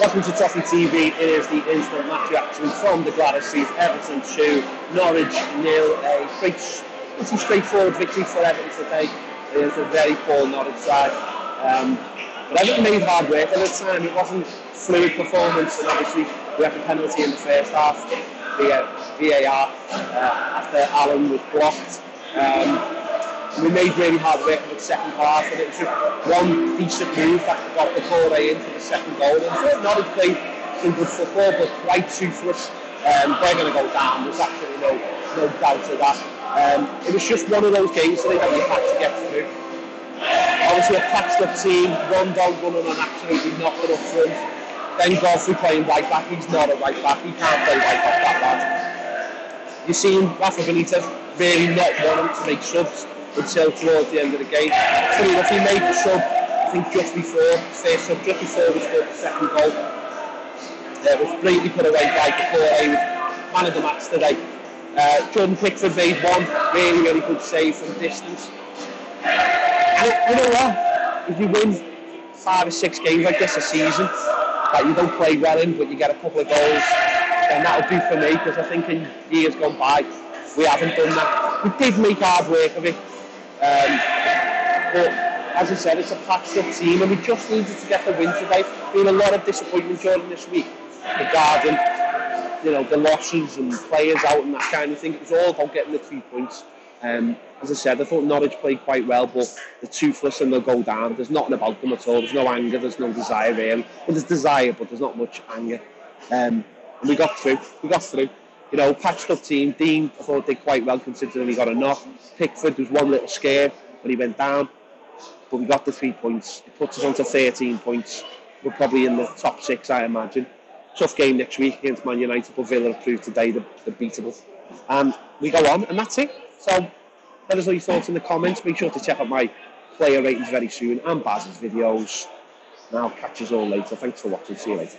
Welcome to Toffee TV. It is the instant match reaction from the Gwladys Street. Everton 2, Norwich nil. A pretty, pretty straightforward victory for Everton today. It is a very poor Norwich side. Um, but Everton made hard work at the time. It wasn't fluid performance, and obviously we had the penalty in the first half via VAR uh, after Allan was blocked. Um, we made really hard work in the second half, and it was just one decent move that got Doucouré in for the second goal. And I thought Norwich played some good football, but quite toothless. Um, they're going to go down. There's absolutely no no doubt of that. Um, it was just one of those games that you had to get through. Obviously, a patched up team, one dog running on absolutely nothing up front. Then Godfrey playing right back. He's not a right back. He can't play right back, that lad. You've seen Rafa Benitez really not wanting to make subs until towards the end of the game. Funny enough, he made the sub, I think just before, first sub, just before we scored the second goal. Uh, it was completely put away by He was man of the match today. Uh, Jordan Pickford made one really, really good save from distance. And you know what? If you win five or six games like this a season, that you don't play well in, but you get a couple of goals, then that'll do for me, because I think in years gone by, we haven't done that. We did make hard work of it, um, but as I said, it's a patched up team, and we just needed to get the win today. Been a lot of disappointment during this week regarding you know the losses and players out and that kind of thing. It was all about getting the three points. Um, as I said, I thought Norwich played quite well, but they're toothless and they'll go down. There's nothing about them at all. There's no anger, there's no desire really. Well, there's desire, but there's not much anger. Um, and we got through. We got through you know, patched up team. Digne, I thought did quite well considering he got a knock. Pickford was one little scare when he went down, but we got the three points. It puts us on to 13 points. We're probably in the top six, I imagine. Tough game next week against Man United, but Villa proved today they're, they're beatable. And we go on, and that's it. So let us know your thoughts in the comments. Make sure to check out my player ratings very soon and Baz's videos. And I'll catch us all later. Thanks for watching. See you later.